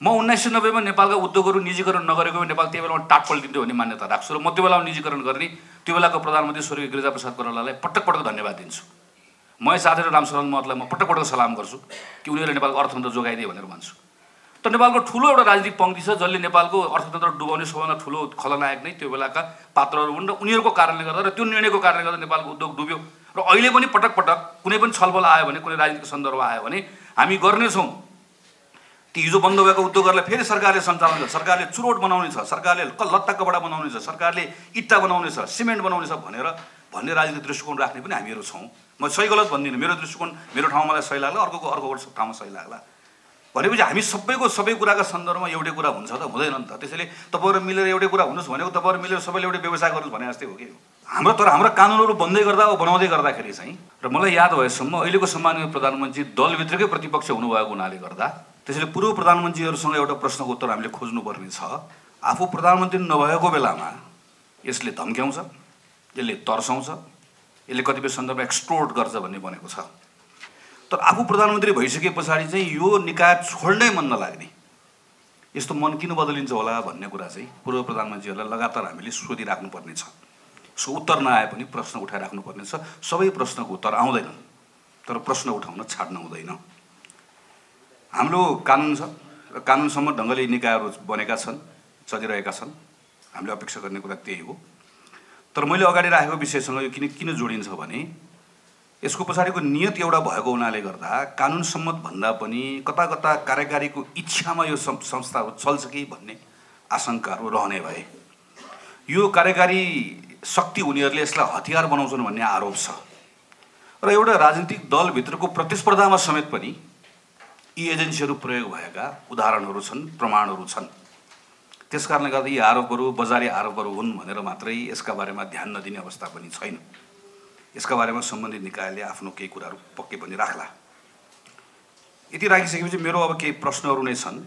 म उन्नाइस सय नब्बेमा नेपालका उद्योगहरू निजीकरण नगरेको नेपाल त्यही बेलामा टाट पल्टिन्थ्यो भन्ने मान्यता राख्छु र म त्यो बेलामा निजीकरण गर्ने त्यो बेलाको प्रधानमन्त्री स्वर्गीय गिरिजाप्रसाद कोइरालालाई पटक पटक धन्यवाद दिन्छु। महेश आचार्य रामशरण महतलाई म पटक पटक सलाम गर्छु कि उनीहरूले नेपालको अर्थतन्त्र जोगाइदिए भनेर भन्छु। तर नेपालको ठुलो एउटा राजनीतिक पङ्क्ति छ जसले नेपालको अर्थतन्त्र डुबाउने सबभन्दा ठुलो खलनायक नै त्यो बेलाका पात्रहरू हुन् र उनीहरूको कारणले गर्दा र त्यो निर्णयको कारणले गर्दा नेपालको उद्योग डुब्यो। र अहिले पनि पटक पटक कुनै पनि छलफल आयो भने कुनै राजनीतिक सन्दर्भ आयो भने हामी गर्नेछौँ। ती हिजो बन्द भएको उद्योगहरूलाई फेरि सरकारले सञ्चालन गर्छ। सरकारले चुरोट बनाउने छ सरकारले लत्ता कपडा बनाउने छ सरकारले इट्टा बनाउने छ सिमेन्ट बनाउने छ भनेर भन्ने राजनीतिक दृष्टिकोण राख्ने पनि हामीहरू छौँ। म सही गलत भन्दिनँ। मेरो दृष्टिकोण मेरो ठाउँमा मलाई सही लाग्ला अर्को अर्को ठाउँमा सही लाग्ला। भनेपछि हामी सबैको सबै कुराका सन्दर्भमा एउटै कुरा हुन्छ त हुँदैन नि त। त्यसैले तपाईँहरू मिलेर एउटै कुरा हुनुहोस् भनेको तपाईँहरू मिलेर सबैले एउटै व्यवसाय गर्नुहोस् भने जस्तै हो कि? हाम्रो तर हाम्रो कानुनहरू बन्दै गर्दा बनाउँदै गर्दाखेरि चाहिँ र मलाई याद भएसम्म अहिलेको सम्मानीय प्रधानमन्त्री दलभित्रकै प्रतिपक्ष हुनुभएको हुनाले गर्दा त्यसैले पूर्व प्रधानमन्त्रीहरूसँग एउटा प्रश्नको उत्तर हामीले खोज्नुपर्ने छ। आफू प्रधानमन्त्री नभएको बेलामा यसले धम्क्याउँछ यसले तर्साउँछ यसले कतिपय सन्दर्भमा एक्सप्लोर गर्छ भन्ने बनेको छ। तर आफू प्रधानमन्त्री भइसके पछाडि चाहिँ यो निकाय छोड्नै मन नलाग्ने। यस्तो मन किन बदलिन्छ होला भन्ने कुरा चाहिँ पूर्व प्रधानमन्त्रीहरूलाई लगातार हामीले सोधिराख्नुपर्ने छ। सो उत्तर नआए पनि प्रश्न उठाइराख्नुपर्ने छ। सबै प्रश्नको उत्तर आउँदैन तर प्रश्न उठाउन छाड्न हुँदैन। हाम्रो कानुन छ र कानुनसम्म ढङ्गले निकायहरू बनेका छन् चलिरहेका छन्। हामीले अपेक्षा गर्ने कुरा त्यही हो। तर मैले अगाडि राखेको विषयसँग यो किन किन जोडिन्छ भने यसको पछाडिको नियत एउटा भएको हुनाले गर्दा कानुन सम्मत भन्दा पनि कता कता कार्यकारीको इच्छामा यो संस्थाहरू चल्छ कि भन्ने आशङ्काहरू रहने भए। यो कार्यकारी शक्ति उनीहरूले यसलाई हतियार बनाउँछन् भन्ने आरोप छ। र एउटा राजनीतिक दलभित्रको प्रतिस्पर्धामा समेत पनि यी एजेन्सीहरू प्रयोग भएका उदाहरणहरू छन् प्रमाणहरू छन् त्यस कारणले गर्दा यी आरोपहरू बजारी आरोपहरू हुन् भनेर मात्रै यसका बारेमा ध्यान नदिने अवस्था पनि छैन। यसका बारेमा सम्बन्धित निकायले आफ्नो केही कुराहरू पक्कै पनि राख्ला। यति राखिसकेपछि मेरो अब केही प्रश्नहरू नै छन्।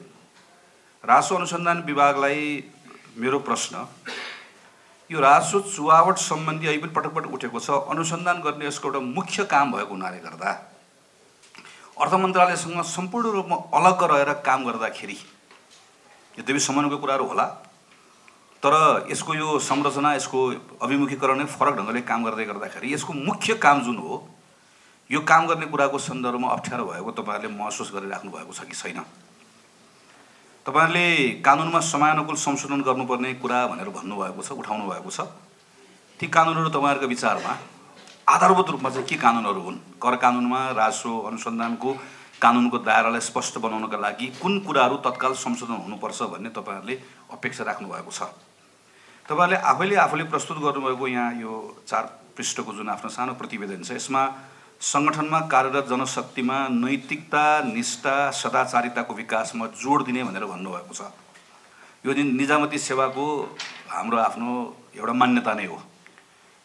राजस्व अनुसन्धान विभागलाई मेरो प्रश्न यो राजस्व चुहावट सम्बन्धी अहिले पनि पटक पटक उठेको छ। अनुसन्धान गर्ने यसको एउटा मुख्य काम भएको हुनाले गर्दा अर्थ मन्त्रालयसँग सम्पूर्ण रूपमा अलग रहेर काम गर्दाखेरि यद्यपि सम्मानको कुराहरू होला। तर यसको यो संरचना यसको अभिमुखीकरण नै फरक ढङ्गले काम गर्दै गर्दाखेरि यसको मुख्य काम जुन हो यो काम गर्ने कुराको सन्दर्भमा अप्ठ्यारो भएको तपाईँहरूले महसुस गरिराख्नु भएको छ कि छैन? तपाईँहरूले कानुनमा समयानुकूल संशोधन गर्नुपर्ने कुरा भनेर भन्नुभएको छ उठाउनु भएको छ। ती कानुनहरू तपाईँहरूको विचारमा आधारभूत रूपमा चाहिँ के कानुनहरू हुन्? कर कानुनमा राजस्व अनुसन्धानको कानुनको दायरालाई स्पष्ट बनाउनका लागि कुन कुराहरू तत्काल संशोधन हुनुपर्छ भन्ने तपाईँहरूले अपेक्षा राख्नुभएको छ। तपाईँहरूले आफैले आफूले प्रस्तुत गर्नुभएको यहाँ यो चार पृष्ठको जुन आफ्नो सानो प्रतिवेदन छ यसमा सङ्गठनमा कार्यरत जनशक्तिमा नैतिकता निष्ठा सदाचारिताको विकासमा जोड दिने भनेर भन्नुभएको छ। यो दिन निजामती सेवाको हाम्रो आफ्नो एउटा मान्यता नै हो।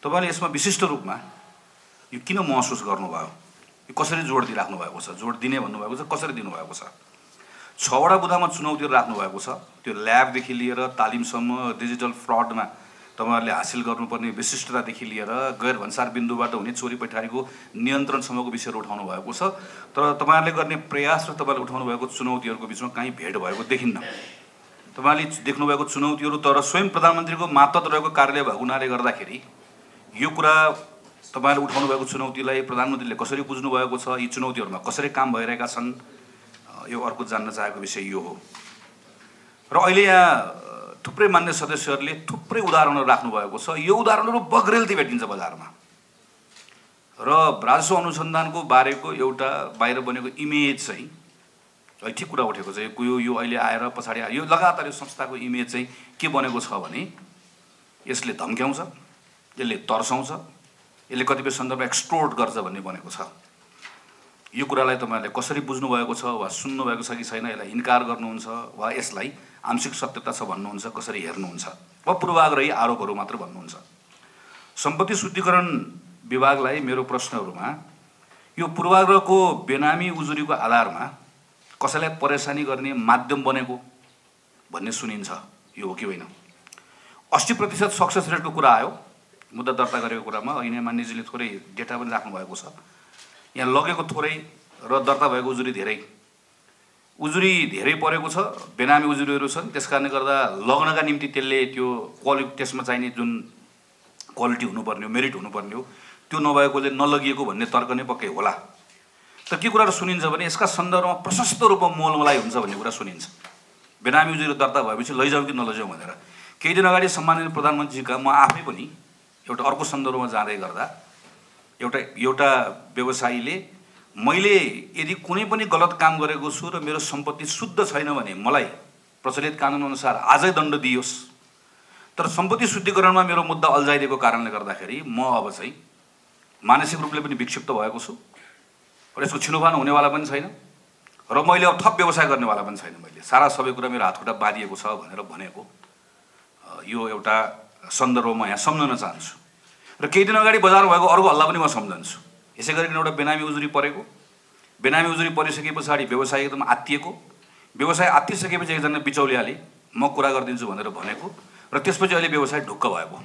तपाईँले यसमा विशिष्ट रूपमा यो किन महसुस गर्नुभयो? यो कसरी जोड दिइराख्नु भएको छ? जोड दिने भन्नुभएको छ कसरी दिनुभएको छ? छवटा बुदामा चुनौतीहरू राख्नुभएको छ। त्यो ल्याबदेखि लिएर तालिमसम्म डिजिटल फ्रडमा तपाईँहरूले हासिल गर्नुपर्ने विशिष्टतादेखि लिएर गैर भन्सार बिन्दुबाट हुने चोरी पैठारीको नियन्त्रणसम्मको विषयहरू उठाउनु भएको छ। तर तपाईँहरूले गर्ने प्रयास र तपाईँले उठाउनु भएको चुनौतीहरूको बिचमा काहीँ भेट भएको देखिन्न। तपाईँले देख्नुभएको चुनौतीहरू तर स्वयं प्रधानमन्त्रीको मातहत रहेको कार्यालय भएको हुनाले गर्दाखेरि यो कुरा तपाईँले उठाउनु भएको चुनौतीलाई प्रधानमन्त्रीले कसरी बुझ्नु भएको छ यी चुनौतीहरूमा कसरी काम भइरहेका छन् यो अर्को जान्न चाहेको विषय यो हो। र अहिले यहाँ थुप्रै मान्य सदस्यहरूले थुप्रै उदाहरणहरू राख्नुभएको छ। यो उदाहरणहरू बग्रेलती भेटिन्छ बजारमा। र राजस्व अनुसन्धानको बारेको एउटा बाहिर बनेको इमेज चाहिँ ठिक कुरा उठेको छ। यो यो अहिले आएर पछाडि आयो। यो लगातार यो संस्थाको इमेज चाहिँ के बनेको छ भने यसले धम्क्याउँछ यसले तर्साउँछ। यसले कतिपय सन्दर्भ एक्सप्लोर गर्छ भन्ने बनेको छ। यो कुरालाई तपाईँहरूले कसरी बुझ्नुभएको छ वा सुन्नुभएको छ कि छैन यसलाई इन्कार गर्नुहुन्छ वा यसलाई आंशिक सत्यता छ भन्नुहुन्छ कसरी हेर्नुहुन्छ? वा पूर्वाग्रही आरोपहरू मात्र भन्नुहुन्छ। सम्पत्ति शुद्धिकरण विभागलाई मेरो प्रश्नहरूमा यो पूर्वाग्रहको बेनामी उजुरीको आधारमा कसैलाई परेसानी गर्ने माध्यम बनेको भन्ने सुनिन्छ यो हो कि होइन? अस्सी प्रतिशत सक्सेस रेटको कुरा आयो। मुद्दा दर्ता गरेको कुरामा ऐन मान्यजीले थोरै डेटा पनि राख्नुभएको छ। यहाँ लगेको थोरै र दर्ता भएको उजुरी धेरै। उजुरी धेरै परेको छ बेनामी उजुरीहरू छन्। त्यस कारणले गर्दा लग्नका निम्ति त्यसले त्यो क्वालिटी त्यसमा चाहिने जुन क्वालिटी हुनुपर्ने हो मेरिट हुनुपर्ने हो त्यो नभएकोले नलगिएको भन्ने तर्क नै पक्कै होला। तर के कुराहरू सुनिन्छ भने यसका सन्दर्भमा प्रशस्त रूपमा मोलमलाइ हुन्छ भन्ने कुरा सुनिन्छ। बेनामी उजुरी दर्ता भएपछि लैजाउँ कि नलैजाउँ भनेर। केही दिन अगाडि सम्मानित प्रधानमन्त्रीका म आफै पनि एउटा अर्को सन्दर्भमा जाँदै गर्दा एउटा एउटा व्यवसायीले मैले यदि कुनै पनि गलत काम गरेको छु र मेरो सम्पत्ति शुद्ध छैन भने मलाई प्रचलित कानुनअनुसार आजै दण्ड दियोस्। तर सम्पत्ति शुद्धिकरणमा मेरो मुद्दा अल्झाइदिएको कारणले गर्दाखेरि म अब चाहिँ मानसिक रूपले पनि विक्षिप्त भएको छु र यसको छिनोफान हुनेवाला पनि छैन र मैले अब थप व्यवसाय गर्नेवाला पनि छैन मैले। सारा सबै कुरा मेरो हातखुट्टा बाँधिएको छ भनेर भनेको यो एउटा सन्दर्भमा यहाँ सम्झन चाहन्छु। र केही दिन अगाडि बजारमा भएको अर्को हल्ला पनि म सम्झन्छु। यसै गरिकन एउटा बेनामी उजुरी परेको। बेनामी उजुरी परिसके पछाडि व्यवसाय एकदम आत्तिएको। व्यवसाय आत्तिसकेपछि एकजना बिचौलियाले म कुरा गरिदिन्छु भनेर भनेको र त्यसपछि अहिले व्यवसाय ढुक्क भएको।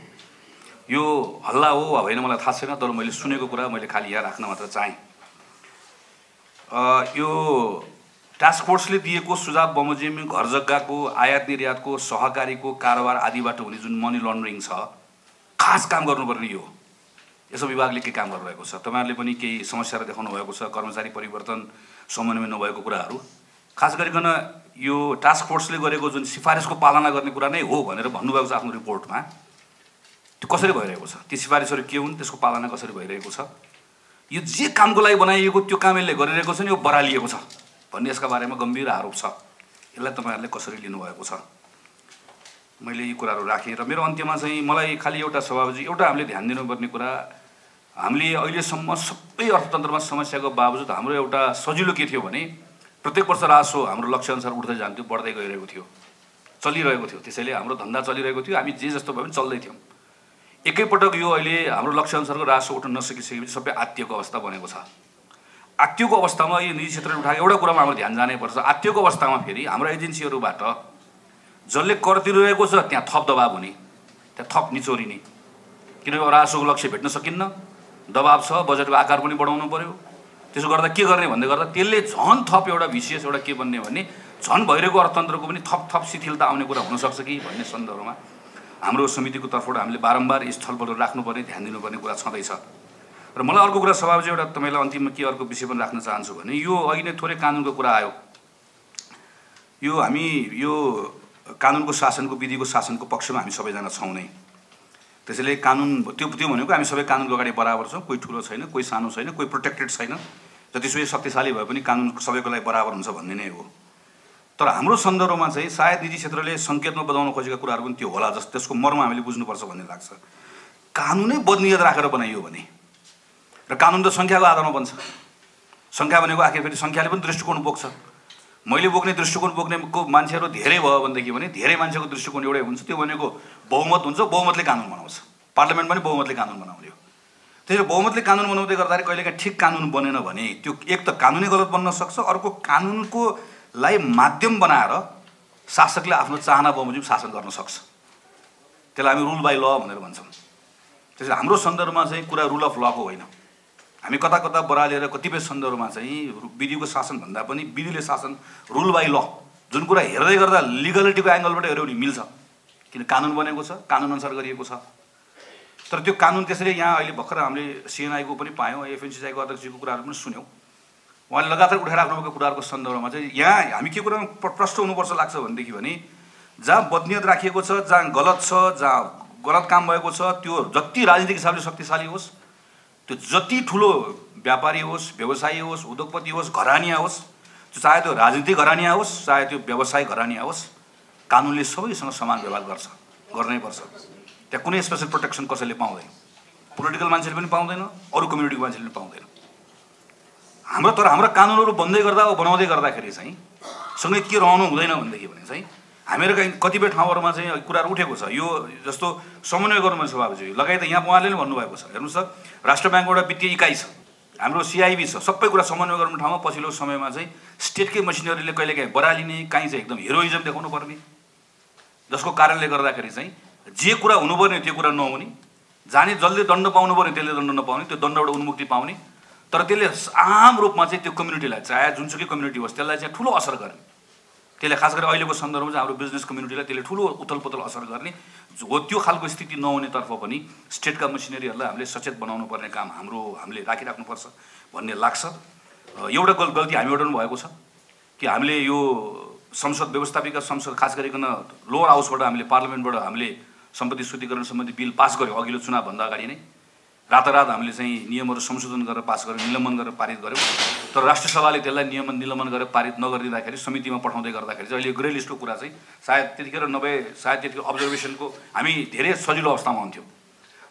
यो हल्ला हो वा होइन मलाई थाहा छैन तर मैले सुनेको कुरा मैले खालि यहाँ राख्न मात्र चाहेँ। यो टास्क फोर्सले दिएको सुझाव बमोजिम घर जग्गाको आयात निर्यातको सहकारीको कारोबार आदिबाट हुने जुन मनी लन्ड्रिङ छ खास काम गर्नुपर्ने यो। यसो विभागले के काम गरिरहेको छ? तपाईँहरूले पनि केही समस्याहरू देखाउनु भएको छ कर्मचारी परिवर्तन समन्वय नभएको कुराहरू? खास गरिकन यो टास्क फोर्सले गरेको जुन सिफारिसको पालना गर्ने कुरा नै हो भनेर भन्नुभएको छ आफ्नो रिपोर्टमा। त्यो कसरी भइरहेको छ? ती सिफारिसहरू के हुन्? त्यसको पालना कसरी भइरहेको छ? यो जे कामको लागि बनाइएको त्यो काम यसले गरिरहेको छ नि यो बरालिएको छ। भन्ने यसका बारेमा गम्भीर आरोप छ। यसलाई तपाईँहरूले कसरी लिनुभएको छ? मैले यी कुराहरू राखेँ र मेरो अन्त्यमा चाहिँ मलाई खालि एउटा स्वभावजी एउटा हामीले ध्यान दिनुपर्ने कुरा हामीले अहिलेसम्म सबै अर्थतन्त्रमा समस्याको बावजुद हाम्रो एउटा सजिलो के थियो भने प्रत्येक वर्ष रासो हाम्रो लक्ष्यअनुसार उठ्दै जान्थ्यो बढ्दै गइरहेको थियो चलिरहेको थियो। त्यसैले हाम्रो धन्दा चलिरहेको थियो हामी जे जस्तो भयो भने चल्दै थियौँ। एकैपटक यो अहिले हाम्रो लक्ष्यअनुसारको रासो उठ्न नसकिसकेपछि सबै आत्तिएको अवस्था बनेको छ। आत्तिएको अवस्थामा यो निजी क्षेत्रले उठाएको एउटा कुरामा हाम्रो ध्यान जानै पर्छ। आत्तिएको अवस्थामा फेरि हाम्रो एजेन्सीहरूबाट जसले कर तिरिरहेको छ त्यहाँ थप दबाब हुने त्यहाँ थप निचोरिने। किनभने रासोको लक्ष्य भेट्न सकिन्न। दबाब छ बजेटको आकार पनि बढाउनु पऱ्यो त्यसो गर्दा के गर्ने भन्दै गर्दा त्यसले झन् थप एउटा भिसिएस एउटा के बन्ने भने झन् भइरहेको अर्थतन्त्रको पनि थप थप शिथिलता आउने कुरा हुनसक्छ कि भन्ने सन्दर्भमा हाम्रो समितिको तर्फबाट हामीले बारम्बार यी स्थलबाट राख्नुपर्ने ध्यान दिनुपर्ने कुरा छँदैछ। र मलाई अर्को कुरा चाहिँ एउटा तपाईँलाई अन्तिममा के अर्को विषय पनि राख्न चाहन्छु भने यो अघि नै थोरै कानुनको कुरा आयो। यो हामी यो कानुनको शासनको विधिको शासनको पक्षमा हामी सबैजना छौँ नै। त्यसैले कानुन त्यो त्यो भनेको हामी सबै कानुनको अगाडि बराबर छौँ कोही ठुलो छैन कोही सानो छैन कोही प्रोटेक्टेड छैन। जतिसुकै शक्तिशाली भए पनि कानुन सबैको लागि बराबर हुन्छ भन्ने नै हो। तर हाम्रो सन्दर्भमा चाहिँ सायद निजी क्षेत्रले सङ्केतमा बजाउन खोजेका कुराहरू पनि त्यो होला जस्तो त्यसको मर्म हामीले बुझ्नुपर्छ भन्ने लाग्छ। कानुनै बदनियत राखेर बनाइयो भने। र कानुन त सङ्ख्याको आधारमा बन्छ। सङ्ख्या भनेको आखिर फेरि सङ्ख्याले पनि दृष्टिकोण बोक्छ। मैले बोक्ने दृष्टिकोण बोक्नेको मान्छेहरू धेरै भयो भनेदेखि भने धेरै मान्छेको दृष्टिकोण एउटै हुन्छ। त्यो भनेको बहुमत हुन्छ बहुमतले कानुन बनाउँछ। पार्लियामेन्ट पनि बहुमतले कानुन बनाउने हो त्यसरी बहुमतले कानुन बनाउँदै गर्दाखेरि कहिलेकाहीँ ठिक कानुन बनेन भने त्यो एक त कानुनै गलत बन्न सक्छ अर्को कानुनको लाई माध्यम बनाएर शासकले आफ्नो चाहना बमोजिम शासन गर्न सक्छ। त्यसलाई हामी रुल बाई ल भनेर भन्छौँ। त्यसरी हाम्रो सन्दर्भमा चाहिँ कुरा रुल अफ लको होइन। हामी कता कता बरालेर कतिपय सन्दर्भमा चाहिँ विधिको शासनभन्दा पनि विधिले शासन रुल बाई ल जुन कुरा हेर्दै गर्दा लिगलिटीको एङ्गलबाट हेऱ्यो भने मिल्छ। किन कानुन बनेको छ कानुनअनुसार गरिएको छ। तर त्यो कानुन त्यसरी यहाँ अहिले भर्खर हामीले सिएनआईको पनि पायौँ एफएनसिआईको अध्यक्षको कुराहरू पनि सुन्यौँ। उहाँले लगातार उठाएर कुराहरूको सन्दर्भमा चाहिँ यहाँ हामी के कुरामा प्रष्ट हुनुपर्छ लाग्छ भनेदेखि भने जहाँ बदनियत राखिएको छ जहाँ गलत छ जहाँ गलत काम भएको छ त्यो जति राजनीतिक हिसाबले शक्तिशाली होस् त्यो जति ठुलो व्यापारी होस् व्यवसायी होस् उद्योगपति होस् घरानिया होस् चाहे त्यो राजनीतिक घरानिया होस् चाहे त्यो व्यवसाय घरानिया होस् कानुनले सबैसँग समान व्यवहार गर्छ गर्नै पर्छ। त्यहाँ कुनै स्पेसल प्रोटेक्सन कसैले पाउँदैन। पोलिटिकल मान्छेले पनि पाउँदैन अरू कम्युनिटीको मान्छेले पनि पाउँदैन। हाम्रो तर हाम्रो कानुनहरू बन्दै गर्दा बनाउँदै गर्दाखेरि चाहिँ सँगै के रहनु हुँदैन भनेदेखि भने चाहिँ हामीहरू कहीँ कतिपय ठाउँहरूमा चाहिँ कुराहरू उठेको छ। यो जस्तो समन्वय गर्नुपर्ने स्वभाव लगायत यहाँ उहाँले नै भन्नुभएको छ। हेर्नुहोस् त राष्ट्र ब्याङ्कको एउटा वित्तीय इकाइ छ। हाम्रो सिआइबी छ। सबै कुरा समन्वय गर्ने ठाउँमा पछिल्लो समयमा चाहिँ स्टेटकै मसिनरीले कहिलेकाहीँ बरालिने काहीँ चाहिँ एकदम हिरोइजम देखाउनु पर्ने। जसको कारणले गर्दाखेरि चाहिँ जे कुरा हुनुपर्ने त्यो कुरा नहुने। जाने जसले दण्ड पाउनु पर्ने त्यसले दण्ड नपाउने त्यो दण्डबाट उन्मुक्ति पाउने। तर त्यसले आम रूपमा चाहिँ त्यो कम्युनिटीलाई चाहे जुनसुकै कम्युनिटी होस् त्यसलाई चाहिँ ठुलो असर गर्ने। त्यसले खास गरी अहिलेको सन्दर्भमा चाहिँ हाम्रो बिजनेस कम्युनिटीलाई त्यसले ठुलो उथलपुथल असर गर्ने हो त्यो खालको स्थिति नहुनेतर्फ पनि स्टेटका मसिनरीहरूलाई हामीले सचेत बनाउनु पर्ने काम हाम्रो हामीले राखिराख्नुपर्छ भन्ने लाग्छ। एउटा गल गल्ती हामीबाट पनि भएको छ कि हामीले यो संसद व्यवस्थापिका संसद खास गरिकन लोवर हाउसबाट हामीले पार्लिमेन्टबाट हामीले सम्पत्ति शुद्धिकरण सम्बन्धी बिल पास गऱ्यौँ अघिल्लो चुनावभन्दा अगाडि नै। रातारात हामीले चाहिँ नियमहरू संशोधन गरेर पास गरेर निलम्बन गरेर पारित गऱ्यौँ। तर राष्ट्रिय सभाले त्यसलाई नियमन निलम्बन गरेर पारित नगरिदिँदाखेरि समितिमा पठाउँदै गर्दाखेरि चाहिँ अहिले ग्रे लिस्टको कुरा चाहिँ सायद त्यतिखेर नभए सायद त्यतिखेर अब्जर्भेसनको हामी धेरै सजिलो अवस्थामा हुन्थ्यौँ।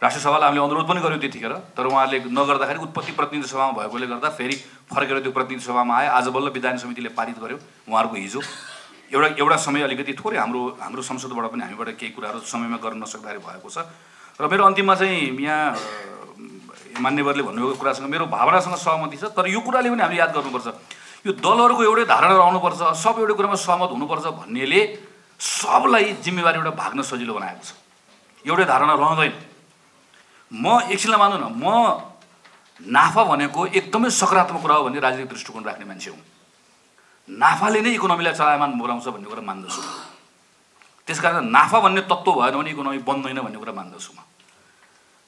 राष्ट्रिय सभालाई हामीले अनुरोध पनि गऱ्यौँ त्यतिखेर तर उहाँहरूले नगर्दाखेरि उत्पत्ति प्रतिनिधि सभामा भएकोले गर्दा फेरि फर्केर त्यो प्रतिनिधि सभामा आयो आज बल्ल विधान समितिले पारित गर्यो उहाँहरूको हिजो। एउटा एउटा समय अलिकति थोरै हाम्रो हाम्रो संसदबाट पनि हामीबाट केही कुराहरू समयमा गर्न नसक्दाखेरि भएको छ। र मेरो अन्तिममा चाहिँ यहाँ मान्यवरले भन्नुभएको कुरासँग मेरो भावनासँग सहमति छ तर यो कुराले पनि हामीले याद गर्नुपर्छ। यो दलहरूको एउटै धारणा रहनुपर्छ सब एउटै कुरामा सहमत हुनुपर्छ भन्नेले सबलाई जिम्मेवारी एउटा भाग्न सजिलो बनाएको छ। एउटै धारणा रहँदैन। म एकछिनलाई मान्नु न म नाफा भनेको एकदमै सकारात्मक कुरा हो भन्ने राजनीतिक दृष्टिकोण राख्ने मान्छे हुँ। नाफाले नै इकोनोमीलाई चलायमान बोलाउँछ भन्ने कुरा मान्दछु। त्यस कारण नाफा भन्ने तत्त्व भएन भने इकोनोमी बन्दैन भन्ने कुरा मान्दछु म।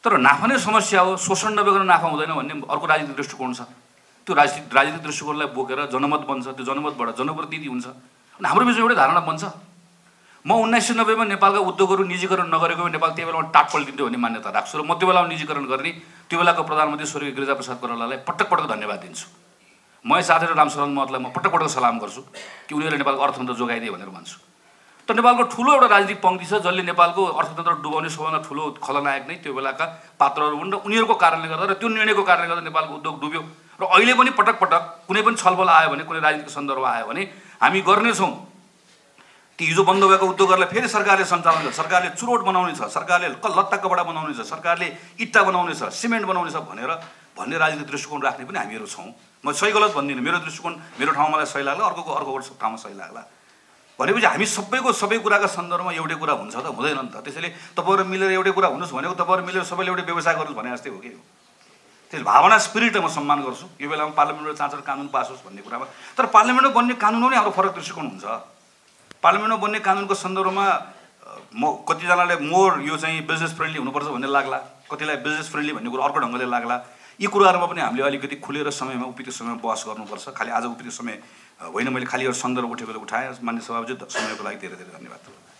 तर नाफा नै समस्या हो शोषण नबेगर नाफा हुँदैन भन्ने अर्को राजनीतिक दृष्टिकोण छ। त्यो राजनीतिक राजनीतिक दृष्टिकोणलाई बोकेर जनमत बन्छ त्यो जनमतबाट जनप्रतिनिधि हुन्छ। अनि हाम्रो बिचमा एउटै धारणा बन्छ। म उन्नाइस सय नब्बेमा नेपालका उद्योगहरू निजीकरण नगरेको नेपाल त्यो बेलामा टाट पल्टिन्थ्यो भन्ने मान्यता राख्छु र म त्यो बेलामा निजीकरण गर्ने त्यो बेलाको प्रधानमन्त्री स्वर्गीय गिरिजाप्रसाद कोइरालालाई पटक पटक धन्यवाद दिन्छु। म साथीहरू रामशरण महतलाई म पटक पटक सलाम गर्छु कि उनीहरूले नेपालको अर्थतन्त्र जोगाइदिए भनेर भन्छु। तर नेपालको ठुलो एउटा राजनीतिक पङ्क्ति छ जसले नेपालको अर्थतन्त्र डुबाउने सबभन्दा ठुलो खलनायक नै त्यो बेलाका पात्रहरू हुन् र उनीहरूको कारणले गर्दा र त्यो निर्णयको कारणले गर्दा नेपालको उद्योग डुब्यो। र अहिले पनि पटक पटक कुनै पनि छलफल आयो भने कुनै राजनीतिक सन्दर्भ आयो भने हामी गर्नेछौँ। ती हिजो बन्द भएको उद्योगहरूलाई फेरि सरकारले सञ्चालन गर्छ सरकारले चुरोट बनाउने छ सरकारले लत्ता कपडा बनाउने छ सरकारले इट्टा बनाउने छ सिमेन्ट बनाउने छ भनेर भन्ने राजनीतिक दृष्टिकोण राख्ने पनि हामीहरू छौँ। म सही गलत भन्दिनँ मेरो दृष्टिकोण मेरो ठाउँमा मलाई सही लाग्ला अर्को अर्को ठाउँमा सही लाग्ला। भनेपछि हामी सबैको सबै कुराका सन्दर्भमा एउटै कुरा हुन्छ त हुँदैन नि त। त्यसैले तपाईँहरू मिलेर एउटै कुरा हुनुहोस् भनेको तपाईँहरू मिलेर सबैले एउटै व्यवसाय गर्नुहोस् भने जस्तै हो कि? त्यस भावना स्पिरिटलाई म सम्मान गर्छु। यो बेलामा पार्लिमेन्टमा चाँचर कानुन पास होस् भन्ने कुरामा। तर पार्लिमेन्टमा बन्ने कानुनमा नै हाम्रो फरक दृष्टिकोण हुन्छ। पार्लिमेन्टमा बन्ने कानुनको सन्दर्भमा म कतिजनाले मोर यो चाहिँ बिजनेस फ्रेन्डली हुनुपर्छ भन्ने लाग्ला। कतिलाई बिजनेस फ्रेन्डली भन्ने कुरो अर्को ढङ्गले लाग्ला। यी कुराहरूमा पनि हामीले अलिकति खुलेर समयमा उपयुक्त समयमा बहस गर्नुपर्छ। खालि आज उपयुक्त समय होइन मैले खालि यो सन्दर्भ उठेकोले उठाएँ मान्य सभापति समयको लागि धेरै धेरै धन्यवाद।